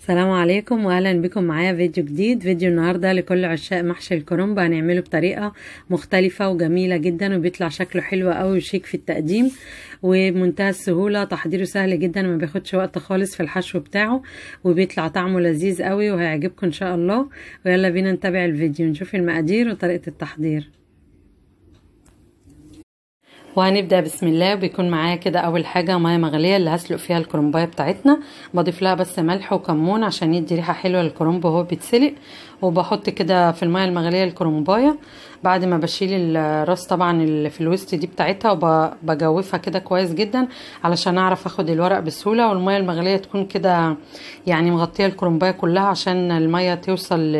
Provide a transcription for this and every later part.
السلام عليكم واهلا بكم معايا فيديو جديد. فيديو النهارده لكل عشاق محشي الكرنب هنعمله بطريقة مختلفة وجميلة جدا وبيطلع شكله حلو قوي وشيك في التقديم وبمنتهى السهولة. تحضيره سهل جدا ما بياخدش وقت خالص في الحشو بتاعه وبيطلع طعمه لذيذ قوي وهيعجبكم إن شاء الله. ويلا بينا نتابع الفيديو نشوف المقادير وطريقة التحضير. وهنبدأ بسم الله. بيكون معايا كده أول حاجة مية مغلية اللي هسلق فيها الكرنبايه بتاعتنا. بضيف لها بس ملح وكمون عشان يدي ريحة حلوة للكرنب وهو بيتسلق. وبحط كده في المية المغلية الكرنبايه بعد ما بشيل الراس طبعا اللي في الوسط دي بتاعتها وبجوفها كده كويس جدا علشان أعرف أخد الورق بسهولة. والمية المغلية تكون كده يعني مغطية الكرنبايه كلها عشان المية توصل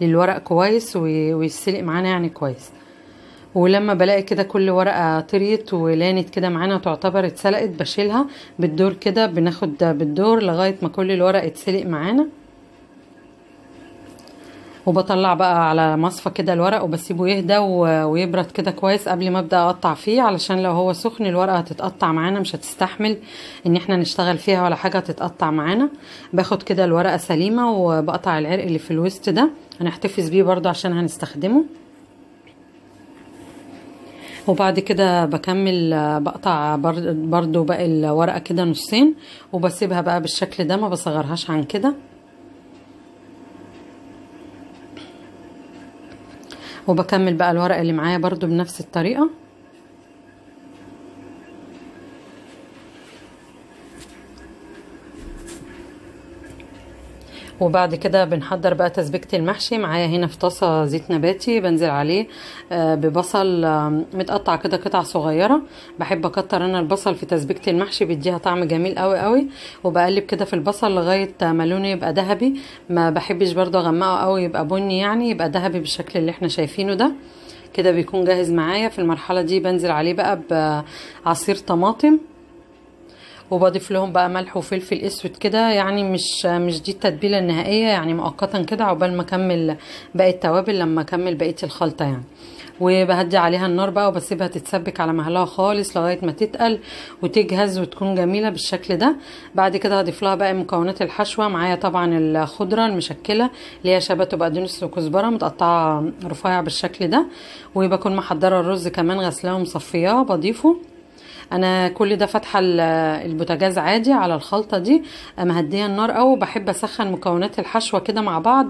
للورق كويس ويتسلق معانا يعني كويس. ولما بلاقي كده كل ورقة طريت ولانت كده معانا تعتبر اتسلقت بشيلها بالدور كده بناخد بالدور لغاية ما كل الورق اتسلق معانا. وبطلع بقى على مصفى كده الورق وبسيبه يهدى ويبرد كده كويس قبل ما أبدأ أقطع فيه علشان لو هو سخن الورقة هتتقطع معانا مش هتستحمل إن إحنا نشتغل فيها ولا حاجة تتقطع معانا. باخد كده الورقة سليمة وبقطع العرق اللي في الوسط ده هنحتفظ بيه برضو عشان هنستخدمه. وبعد كده بكمل بقطع برضو باقي الورقة كده نصين وبسيبها بقى بالشكل ده ما بصغرهاش عن كده. وبكمل بقى الورقة اللي معايا برضو بنفس الطريقة. وبعد كده بنحضر بقى تسبيكة المحشي معايا هنا في طاسة زيت نباتي بنزل عليه ببصل متقطع كده قطع صغيرة. بحب أكتر أنا البصل في تسبيكة المحشي بيديها طعم جميل قوي قوي وبقلب كده في البصل لغاية ما لونه يبقى ذهبي. ما بحبش برضه أغمقه قوي يبقى بني يعني يبقى ذهبي بالشكل اللي إحنا شايفينه ده. كده بيكون جاهز معايا. في المرحلة دي بنزل عليه بقى بعصير طماطم. وبضيف لهم بقى ملح وفلفل أسود كده يعني مش مش دي التتبيلة النهائية يعني مؤقتا كده عقبال ما أكمل باقي التوابل لما أكمل بقية الخلطة يعني. وبهدي عليها النار بقى وبسيبها تتسبك على مهلها خالص لغاية ما تتقل وتجهز وتكون جميلة بالشكل ده. بعد كده هضيف لها بقى مكونات الحشوة معايا طبعا الخضرة المشكلة اللي هي شبت وبقدونس وكزبره متقطعة رفيع بالشكل ده. وبكون محضرة الرز كمان غسلاه ومصفياه بضيفه. أنا كل ده فاتحة البوتاجاز عادي على الخلطة دي مهدية النار أو بحب أسخن مكونات الحشوة كده مع بعض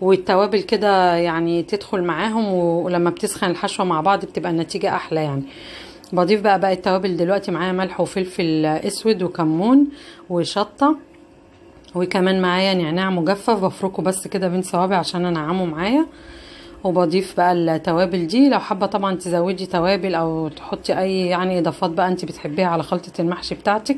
والتوابل كده يعني تدخل معاهم ولما بتسخن الحشوة مع بعض بتبقى النتيجة أحلى يعني. بضيف بقى باقي التوابل دلوقتي معايا ملح وفلفل أسود وكمون وشطة وكمان معايا نعناع مجفف بفركه بس كده بين صوابع عشان أنعمه معايا. وبضيف بقى التوابل دي. لو حابة طبعا تزودي توابل أو تحطي أي يعني إضافات بقى انت بتحبيها على خلطة المحشي بتاعتك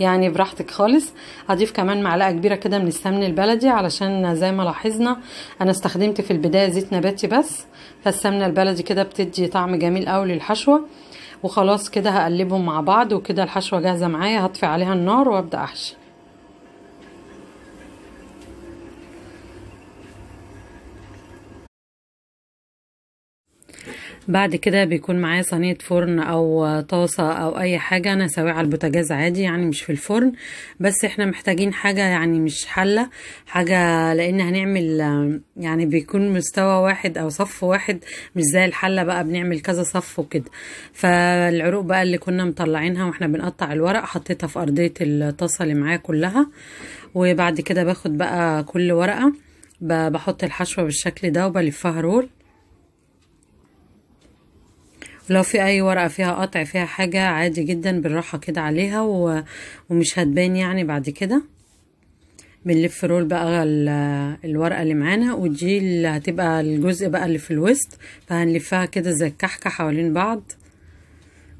يعني براحتك خالص. هضيف كمان معلقة كبيرة كده من السمن البلدي علشان زي ما لاحظنا أنا استخدمت في البداية زيت نباتي بس فالسمنه البلدي كده بتدي طعم جميل قوي للحشوة. وخلاص كده هقلبهم مع بعض وكده الحشوة جاهزة معايا. هطفي عليها النار وأبدأ أحشي. بعد كده بيكون معايا صينية فرن أو طاسة أو أي حاجة أنا اسويها على البوتاجاز عادي يعني مش في الفرن. بس إحنا محتاجين حاجة يعني مش حلة حاجة لأن هنعمل يعني بيكون مستوى واحد أو صف واحد مش زي الحلة بقى بنعمل كذا صف وكده. فالعروق بقى اللي كنا مطلعينها وإحنا بنقطع الورق حطيتها في أرضية الطاسة اللي معايا كلها. وبعد كده باخد بقى كل ورقة بحط الحشوة بالشكل ده وبلفها رول. لو في أي ورقة فيها قطع فيها حاجة عادي جدا بالراحة كده عليها و... ومش هتبان يعني بعد كده بنلف roll بقى الورقة اللي معانا ودي اللي هتبقى الجزء بقى اللي في الوسط فهنلفها كده زي الكحكة حوالين بعض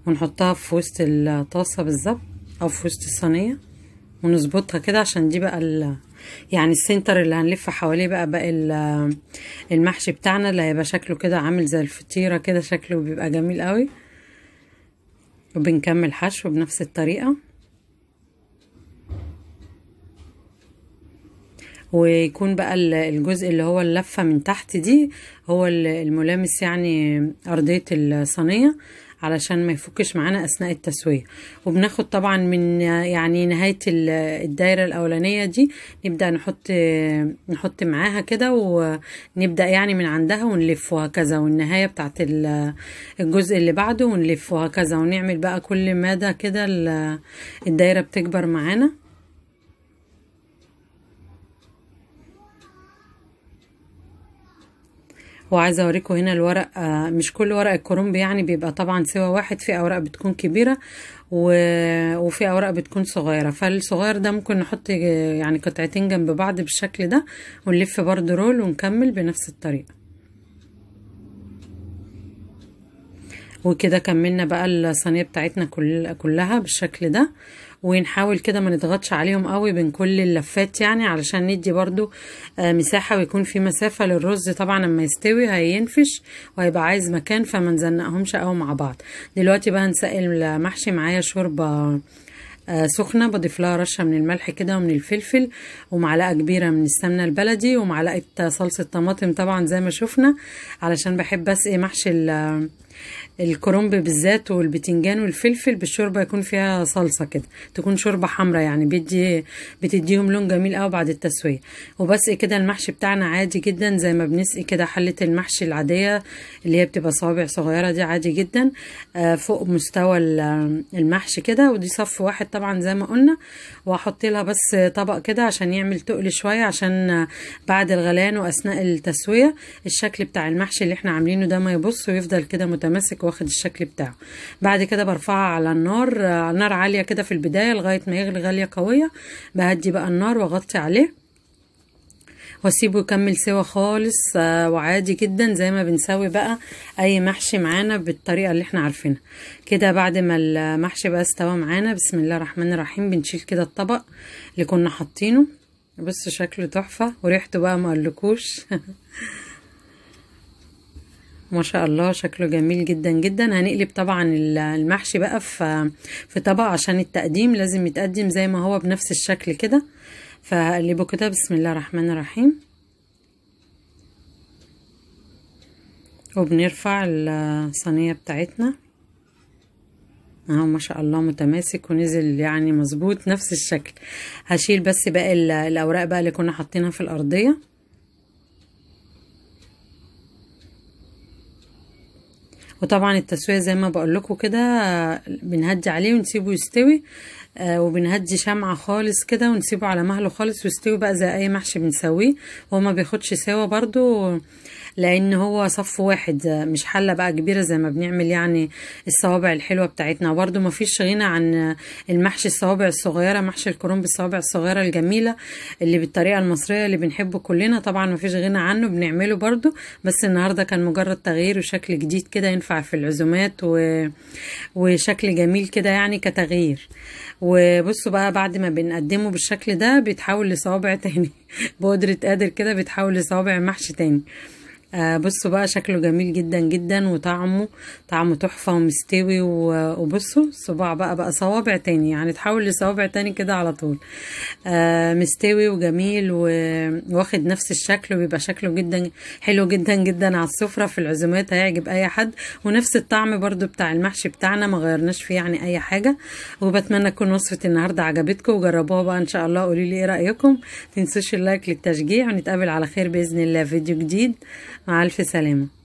ونحطها في وسط الطاسة بالظبط أو في وسط الصينية ونظبطها كده عشان دي بقى. يعني ال center اللي هنلف حواليه بقى باقي المحشي بتاعنا اللي هيبقى شكله كده عامل زي الفطيرة كده شكله بيبقى جميل قوي. وبنكمل حشو بنفس الطريقة. ويكون بقى الجزء اللي هو اللفة من تحت دي هو الملامس يعني أرضية الصينية. علشان ما يفكش معانا أثناء التسوية. وبناخد طبعا من يعني نهاية الدايرة الأولانية دي نبدأ نحط نحط معاها كده ونبدأ يعني من عندها ونلف وهكذا. والنهاية بتاعت الجزء اللي بعده ونلف وهكذا. ونعمل بقى كل مدى كده الدايرة بتكبر معانا. وعايزه أوريكم هنا الورق آه مش كل ورق الكرنب يعني بيبقى طبعا سوا واحد في أوراق بتكون كبيرة. وفي أوراق بتكون صغيرة فالصغير ده ممكن نحط يعني قطعتين جنب بعض بالشكل ده ونلف برضو رول ونكمل بنفس الطريقة وكده كملنا بقى الصينية بتاعتنا كل كلها بالشكل ده ونحاول كده ما نضغطش عليهم قوي بين كل اللفات يعني علشان ندي برضو آه مساحة ويكون في مسافة للرز. طبعا لما يستوي هينفش وهيبقى عايز مكان فما نزنقهمش قوي مع بعض. دلوقتي بقى هنسقي المحشي معايا شوربة آه سخنة بضيف لها رشة من الملح كده ومن الفلفل ومعلقة كبيرة من السمنة البلدي ومعلقة صلصة طماطم طبعا زي ما شفنا علشان بحب أسقي محشي الكرنب بالذات والبتنجان والفلفل بالشوربة يكون فيها صلصة كده تكون شوربة حمراء يعني بيدي بتديهم لون جميل قوي بعد التسوية. وبسقي كده المحشي بتاعنا عادي جدا زي ما بنسقي كده حلة المحشي العادية اللي هي بتبقى صوابع صغيرة دي عادي جدا آه فوق مستوى المحشي كده. ودي صف واحد طبعا زي ما قلنا. وأحط لها بس طبق كده عشان يعمل تقل شوية عشان بعد الغليان وأثناء التسوية الشكل بتاع المحشي اللي إحنا عاملينه ده ما يبص ويفضل كده متماسك واخد الشكل بتاعه. بعد كده برفعها على النار على نار عالية كده في البداية لغاية ما يغلي غلية قوية. بهدي بقى النار واغطي عليه. واسيبه يكمل سوا خالص وعادي جدا زي ما بنسوي بقى أي محشي معانا بالطريقة اللي إحنا عارفينها. كده بعد ما المحشي بقى استوى معانا بسم الله الرحمن الرحيم بنشيل كده الطبق اللي كنا حاطينه. بص شكله تحفة وريحته بقى ما اقولكوش ما شاء الله شكله جميل جدا جدا. هنقلب طبعا المحشي بقى في في طبق عشان التقديم. لازم يتقدم زي ما هو بنفس الشكل كده. فهقلبه كده بسم الله الرحمن الرحيم. وبنرفع الصينية بتاعتنا. أهو ما شاء الله متماسك ونزل يعني مظبوط نفس الشكل. هشيل بس باقي الأوراق بقى اللي كنا حاطينها في الأرضية. وطبعا التسوية زي ما بقول لكم كده بنهدي عليه ونسيبه يستوي آه وبنهدي شمعة خالص كده ونسيبه على مهله خالص ويستوي بقى زي أي محشي بنسويه وهو ما بياخدش سوا برضو لأن هو صف واحد مش حلة بقى كبيرة زي ما بنعمل يعني الصوابع الحلوة بتاعتنا. وبرده ما فيش غنى عن المحشي الصوابع الصغيرة محشي الكرنب بالصوابع الصغيرة الجميلة اللي بالطريقة المصرية اللي بنحبه كلنا. طبعا ما فيش غنى عنه بنعمله برده بس النهارده كان مجرد تغيير وشكل جديد كده ينفع في العزومات و... وشكل جميل كده يعني كتغيير. وبصوا بقى بعد ما بنقدمه بالشكل ده بيتحول لصوابع تاني. بقدرة قادر كده بيتحول لصوابع محشي تاني. آه بصوا بقى شكله جميل جدا جدا وطعمه طعمه تحفة ومستوي وبصوا الصباع بقى بقى صوابع تاني يعني تحول لصوابع تاني كده على طول. آه مستوي وجميل واخد نفس الشكل وبيبقى شكله جدا حلو جدا جدا على السفرة في العزومات هيعجب أي حد. ونفس الطعم برضو بتاع المحشي بتاعنا ما غيرناش فيه يعني أي حاجة. وبتمنى تكون وصفة النهاردة عجبتكم وجربوها بقى إن شاء الله قولوا لي إيه رأيكم. تنسوش اللايك للتشجيع ونتقابل على خير بإذن الله فيديو جديد. مع ألف سلامة.